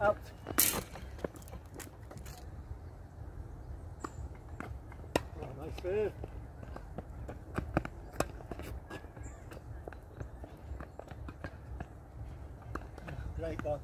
Out. Oh, nice serve. Great dog.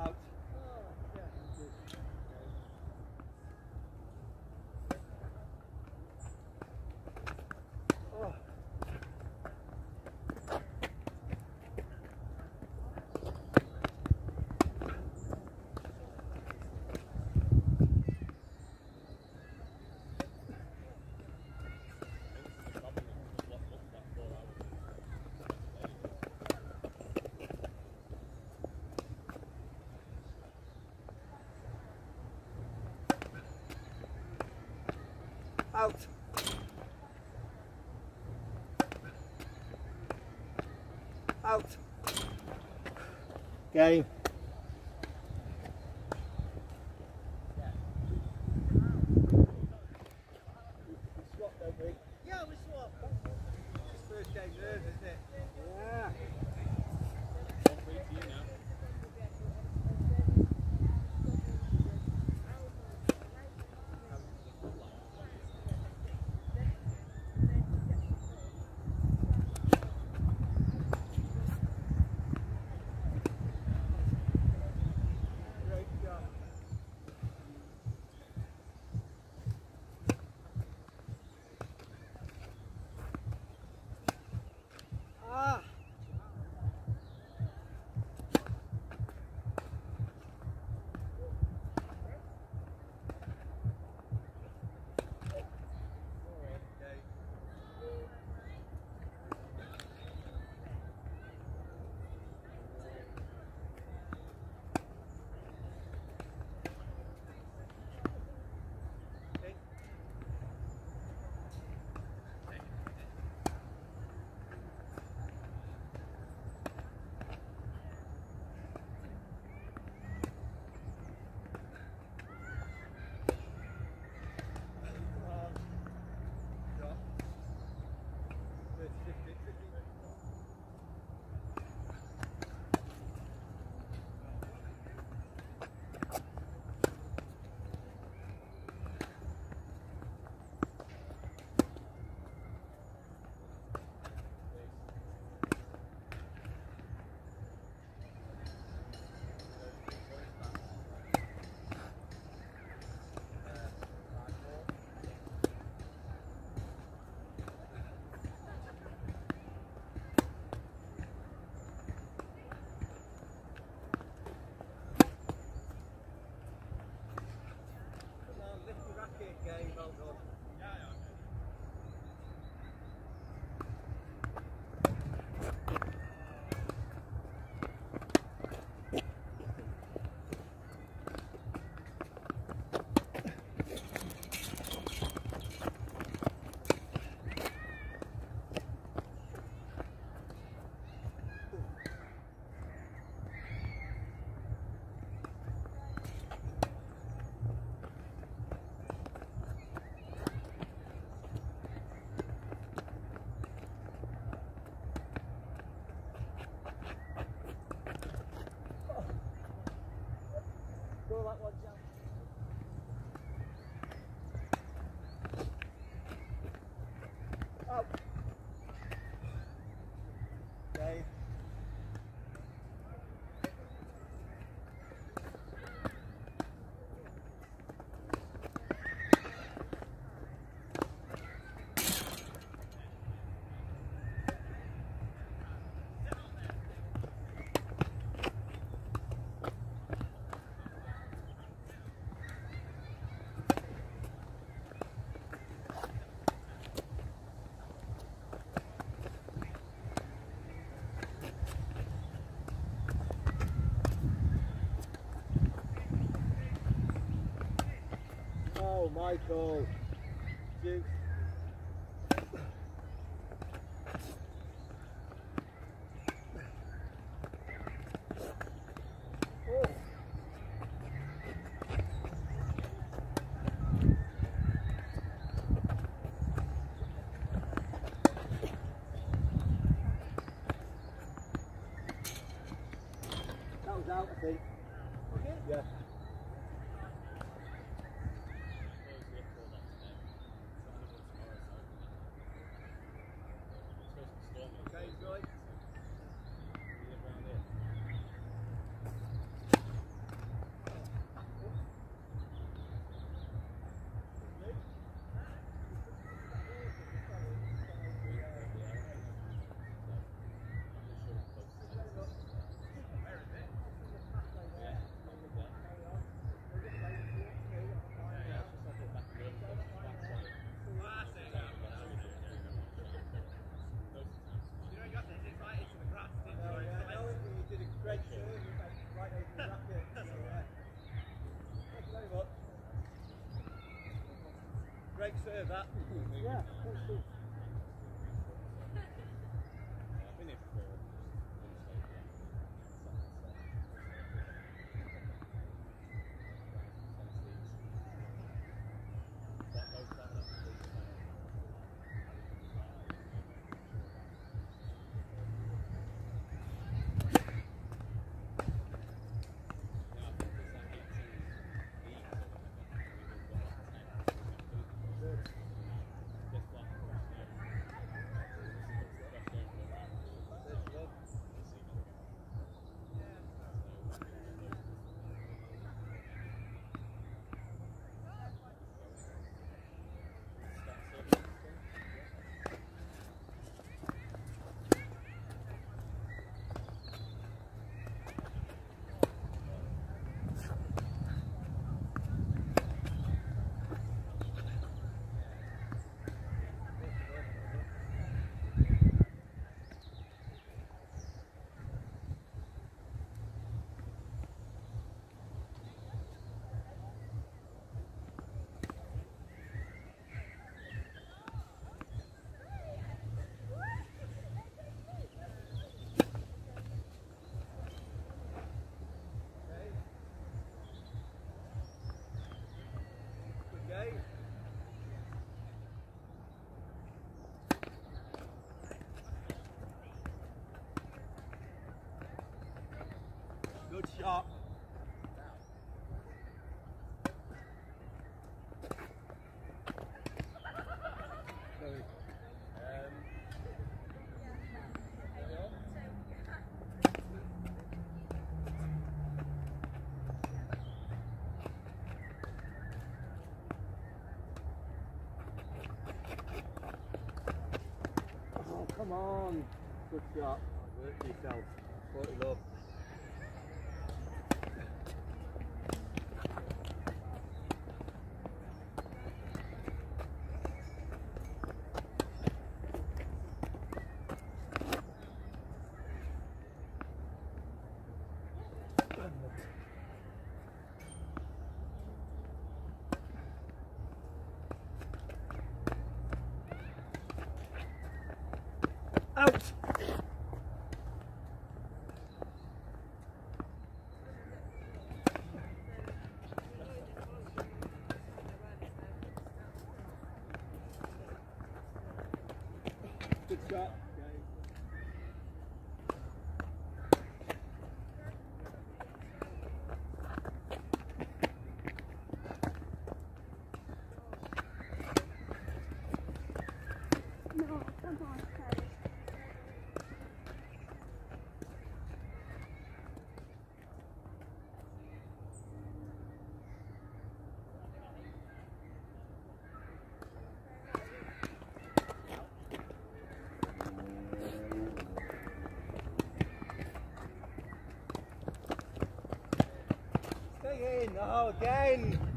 Out. Oh. Out. Out. Game. Swap, don't we? Yeah, we swap. It's first game nerves, Michael. Duke. out, I think. Okay. Yeah. Yeah, that. Yeah. Good shot. Work yourself. Put it up. shot. again, oh, again.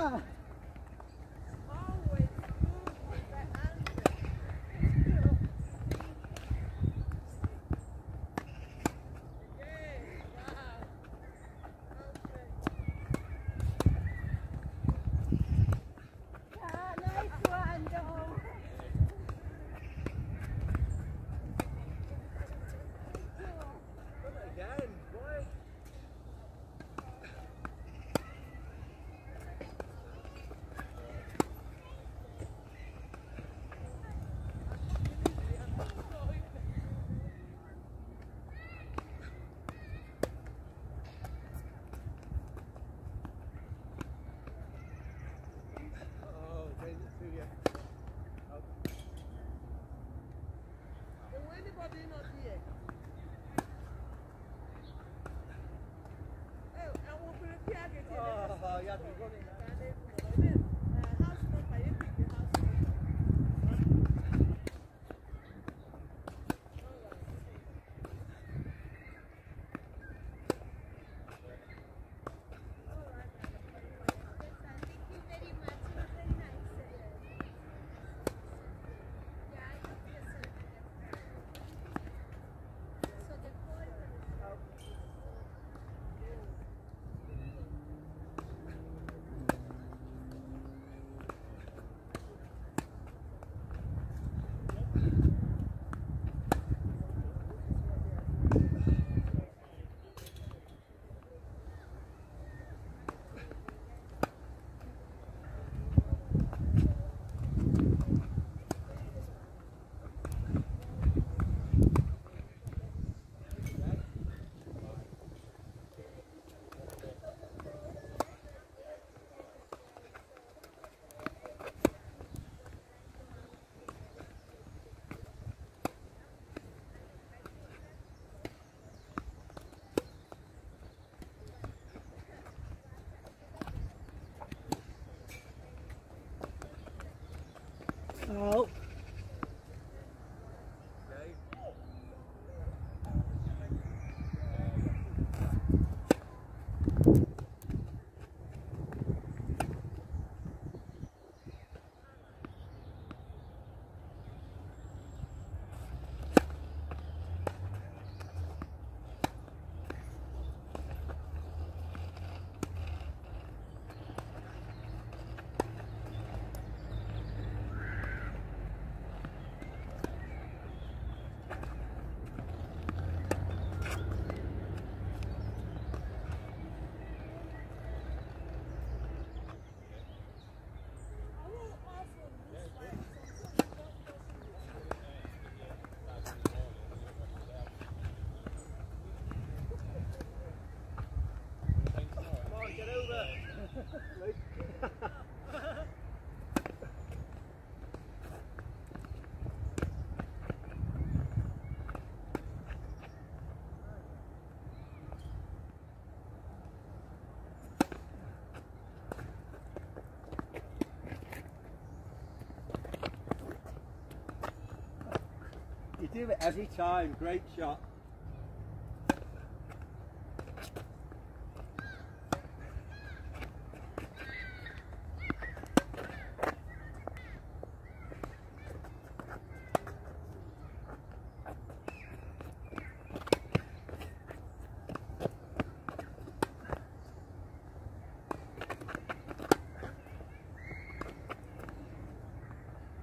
Yeah. Oh. do it every time. Great shot.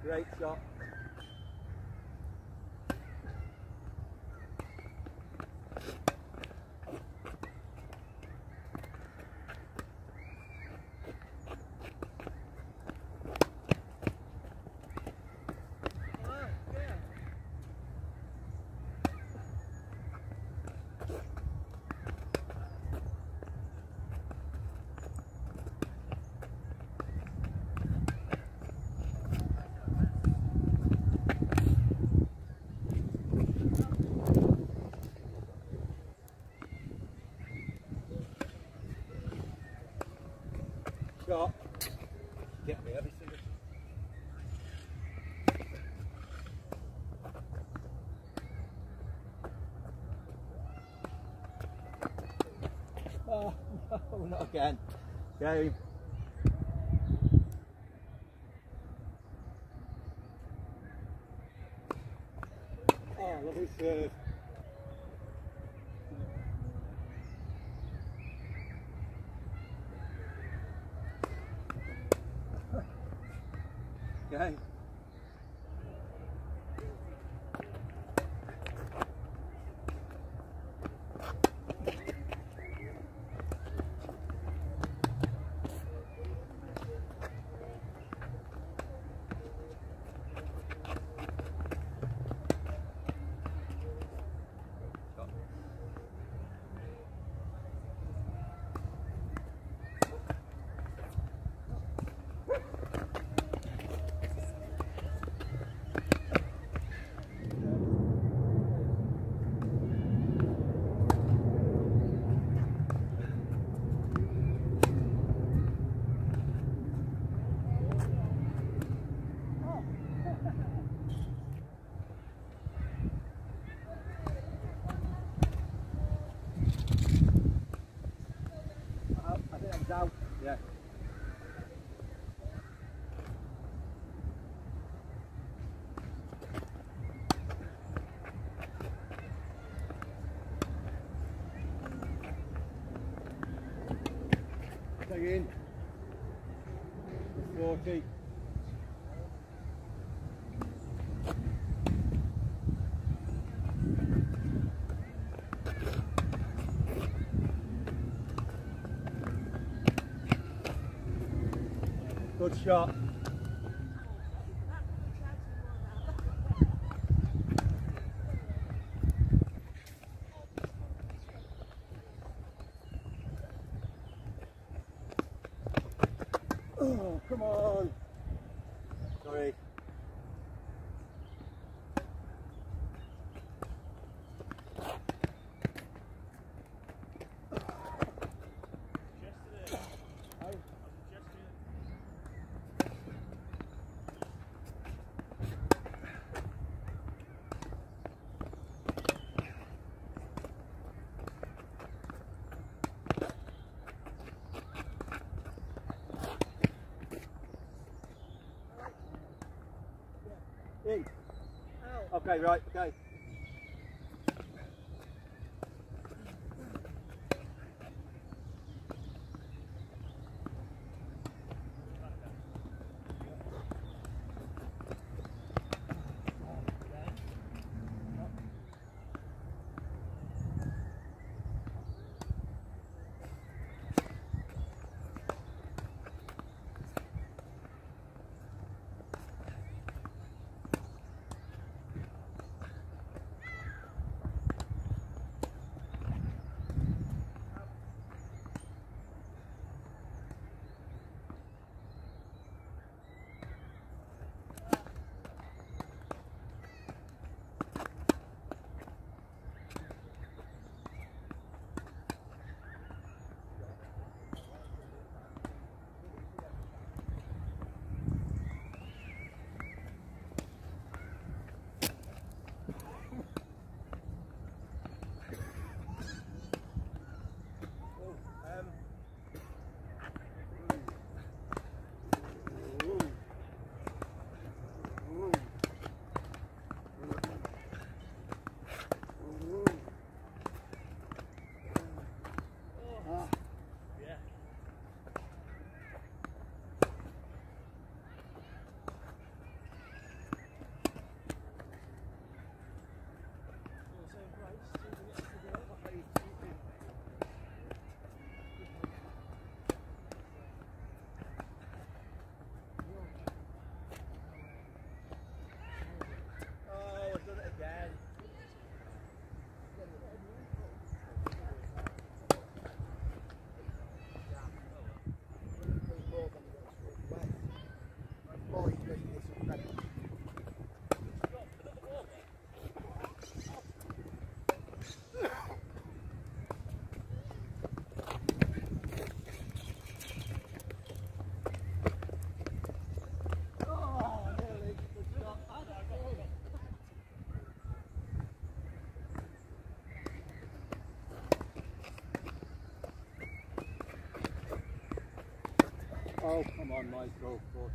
Great shot. Again. Game. 40. Good shot. Okay, right, okay. Oh, come on, Michael. Four.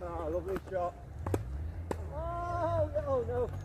Ah, lovely shot. Oh, oh no.